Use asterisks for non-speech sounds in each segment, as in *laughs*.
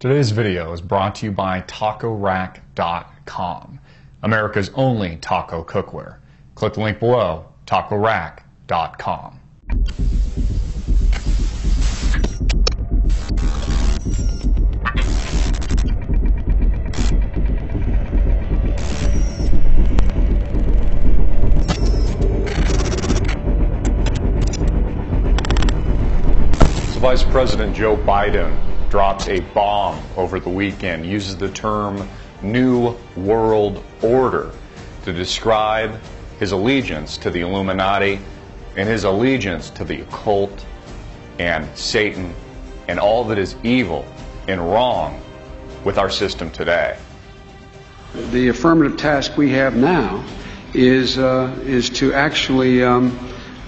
Today's video is brought to you by TacoRack.com, America's only taco cookware. Click the link below, TacoRack.com. So Vice President Joe Biden drops a bomb over the weekend, uses the term New World Order to describe his allegiance to the Illuminati and his allegiance to the occult and Satan and all that is evil and wrong with our system today. The affirmative task we have now is uh, is to actually um,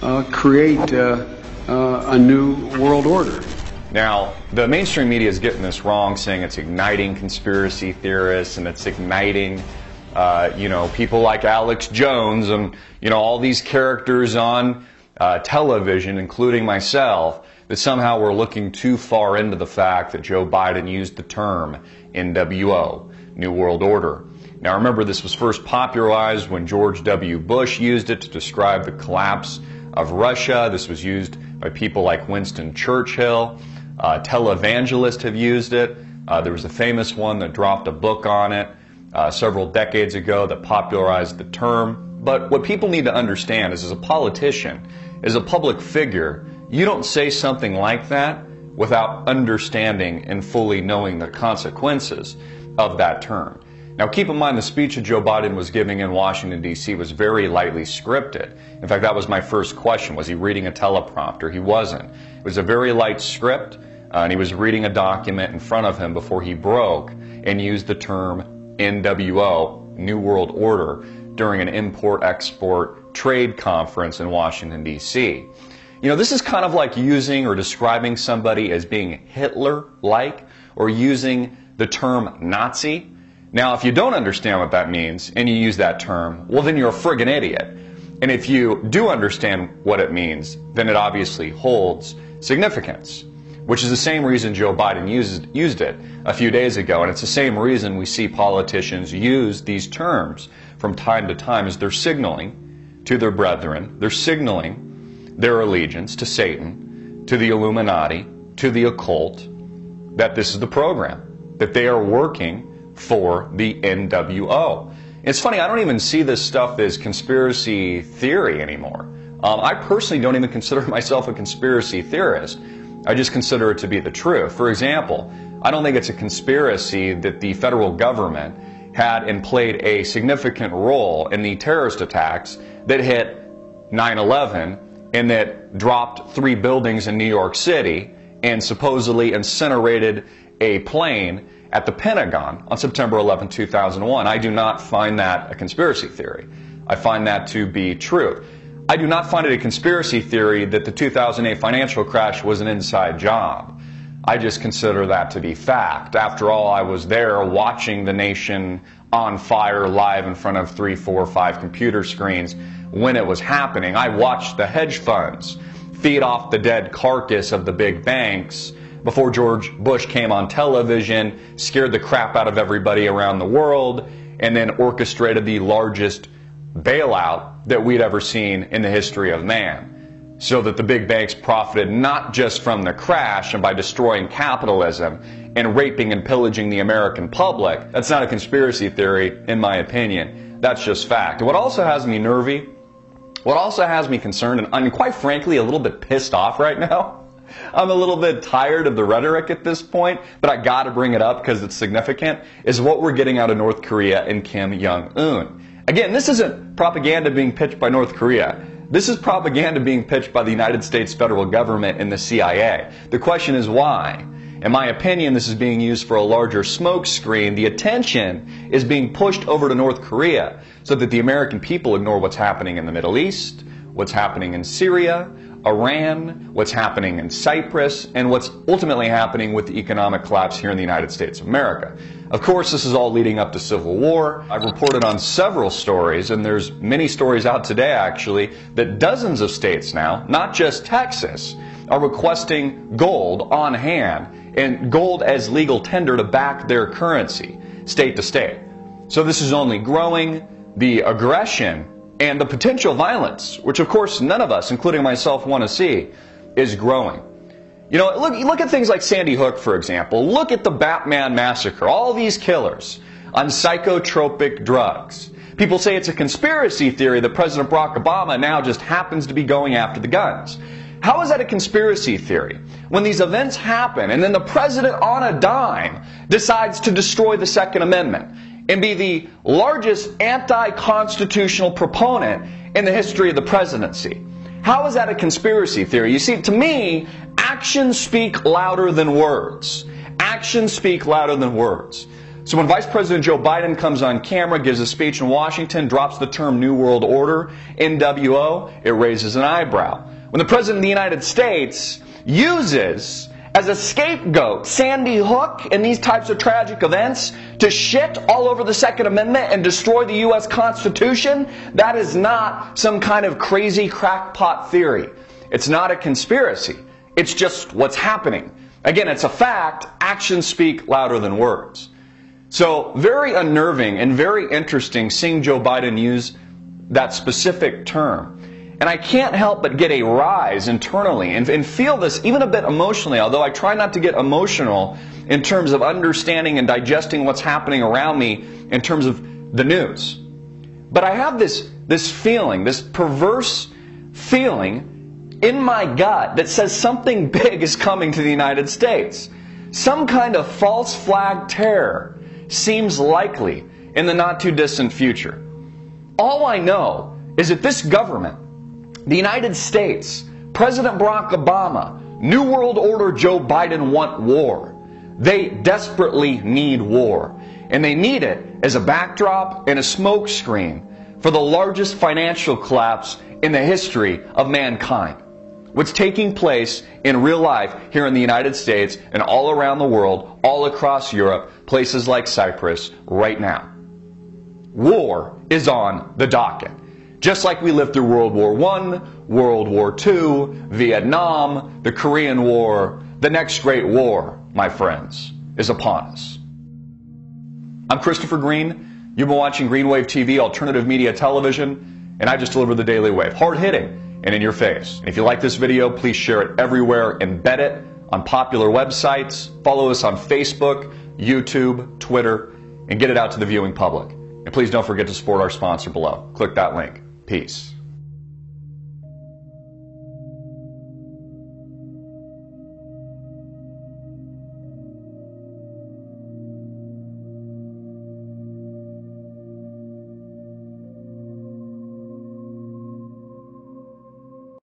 uh, create uh, uh a new world order. Now, the mainstream media is getting this wrong, saying it's igniting conspiracy theorists and it's igniting, uh, you know, people like Alex Jones and, you know, all these characters on uh, television, including myself, that somehow we're looking too far into the fact that Joe Biden used the term NWO, New World Order. Now, remember, this was first popularized when George W. Bush used it to describe the collapse of Russia. This was used by people like Winston Churchill. Uh, televangelists have used it. Uh, there was a famous one that dropped a book on it uh, several decades ago that popularized the term. But what people need to understand is as a politician, as a public figure, you don't say something like that without understanding and fully knowing the consequences of that term. Now, keep in mind the speech that Joe Biden was giving in Washington, D.C. was very lightly scripted. In fact, that was my first question. Was he reading a teleprompter? He wasn't. It was a very light script. Uh, and he was reading a document in front of him before he broke and used the term NWO, New World Order, during an import export trade conference in Washington, D.C. You know, this is kind of like using or describing somebody as being Hitler like or using the term Nazi. Now, if you don't understand what that means and you use that term, well, then you're a friggin' idiot. And if you do understand what it means, then it obviously holds significance which is the same reason Joe Biden used, used it a few days ago. And it's the same reason we see politicians use these terms from time to time as they're signaling to their brethren, they're signaling their allegiance to Satan, to the Illuminati, to the occult, that this is the program, that they are working for the NWO. It's funny, I don't even see this stuff as conspiracy theory anymore. Um, I personally don't even consider *laughs* myself a conspiracy theorist. I just consider it to be the truth. For example, I don't think it's a conspiracy that the federal government had and played a significant role in the terrorist attacks that hit 9 11 and that dropped three buildings in New York City and supposedly incinerated a plane at the Pentagon on September 11, 2001. I do not find that a conspiracy theory. I find that to be true. I do not find it a conspiracy theory that the 2008 financial crash was an inside job. I just consider that to be fact. After all, I was there watching the nation on fire live in front of three, four, five computer screens when it was happening. I watched the hedge funds feed off the dead carcass of the big banks before George Bush came on television, scared the crap out of everybody around the world, and then orchestrated the largest bailout that we'd ever seen in the history of man. So that the big banks profited not just from the crash and by destroying capitalism and raping and pillaging the American public. That's not a conspiracy theory, in my opinion. That's just fact. What also has me nervy, what also has me concerned, and I'm quite frankly a little bit pissed off right now. *laughs* I'm a little bit tired of the rhetoric at this point, but I gotta bring it up because it's significant, is what we're getting out of North Korea and Kim Jong Un. Again, this isn't propaganda being pitched by North Korea. This is propaganda being pitched by the United States federal government and the CIA. The question is why? In my opinion, this is being used for a larger smokescreen. The attention is being pushed over to North Korea so that the American people ignore what's happening in the Middle East, what's happening in Syria, Iran, what's happening in Cyprus, and what's ultimately happening with the economic collapse here in the United States of America. Of course, this is all leading up to civil war. I've reported on several stories, and there's many stories out today actually, that dozens of states now, not just Texas, are requesting gold on hand and gold as legal tender to back their currency, state to state. So this is only growing. The aggression and the potential violence, which of course none of us, including myself, want to see, is growing. You know, look, look at things like Sandy Hook, for example. Look at the Batman massacre. All these killers on psychotropic drugs. People say it's a conspiracy theory that President Barack Obama now just happens to be going after the guns. How is that a conspiracy theory? When these events happen and then the president on a dime decides to destroy the Second Amendment and be the largest anti-constitutional proponent in the history of the presidency. How is that a conspiracy theory? You see, to me, actions speak louder than words. Actions speak louder than words. So when Vice President Joe Biden comes on camera, gives a speech in Washington, drops the term New World Order, NWO, it raises an eyebrow. When the President of the United States uses as a scapegoat Sandy Hook and these types of tragic events to shit all over the Second Amendment and destroy the U.S. Constitution, that is not some kind of crazy crackpot theory. It's not a conspiracy. It's just what's happening. Again, it's a fact. Actions speak louder than words. So, very unnerving and very interesting seeing Joe Biden use that specific term. And I can't help but get a rise internally and, and, feel this even a bit emotionally, although I try not to get emotional in terms of understanding and digesting what's happening around me in terms of the news. But I have this, this feeling, this perverse feeling in my gut that says something *laughs* big is coming to the United States. Some kind of false flag terror seems likely in the not too distant future. All I know is that this government the United States, President Barack Obama, New World Order Joe Biden want war. They desperately need war. And they need it as a backdrop and a smokescreen for the largest financial collapse in the history of mankind. What's taking place in real life here in the United States and all around the world, all across Europe, places like Cyprus, right now. War is on the docket. Just like we lived through World War I, World War II, Vietnam, the Korean War, the next great war, my friends, is upon us. I'm Christopher Green. You've been watching Greenwave TV, alternative media television, and I just deliver the Daily Wave. Hard hitting and in your face. And if you like this video, please share it everywhere, embed it on popular websites, follow us on Facebook, YouTube, Twitter, and get it out to the viewing public. And please don't forget to support our sponsor below. Click that link. Peace.